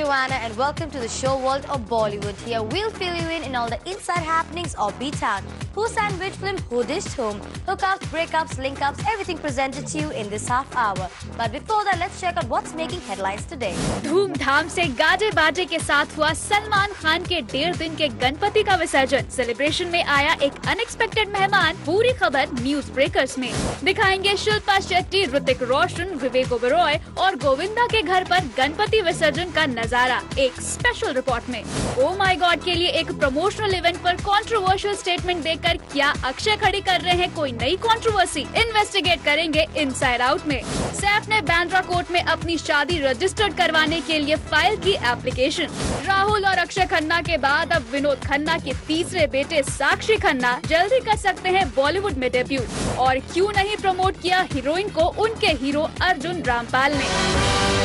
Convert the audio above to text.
and welcome to the show world of Bollywood. Here we'll fill you in in all the inside happenings of B-Town. Who sang which film, who dished whom, hookups, breakups, link-ups, everything presented to you in this half hour. But before that, let's check out what's making headlines today. धूमधाम से गाजे बाजे के साथ हुआ सलमान खान के डेढ़ दिन के गणपति का विसर्जन सेलिब्रेशन में आया एक अनएक्सपेक्टेड मेहमान पूरी खबर न्यूज़ ब्रेकर्स में दिखाएँगे शिल्पा शेट्टी ऋतिक रोशन विवेक ओबरॉय और गोविंदा के घर पर गणपति विसर्जन का नज़ारा एक स्पेशल रिपोर्ट में। ओ माई गॉड के लिए एक प्रमोशनल इवेंट पर कंट्रोवर्शियल स्टेटमेंट देकर क्या अक्षय खड़ी कर रहे हैं कोई नई कंट्रोवर्सी इन्वेस्टिगेट करेंगे इनसाइड आउट में। सैफ ने बैंड्रा कोर्ट में अपनी शादी रजिस्टर्ड करवाने के लिए फ़ाइल की एप्लीकेशन राहुल और अक्षय खन्ना के बाद अब विनोद खन्ना के तीसरे बेटे साक्षी खन्ना जल्दी कर सकते हैं बॉलीवुड में डेब्यू और क्यों नहीं प्रमोट किया हीरोइन को, उनके हीरो अर्जुन रामपाल ने।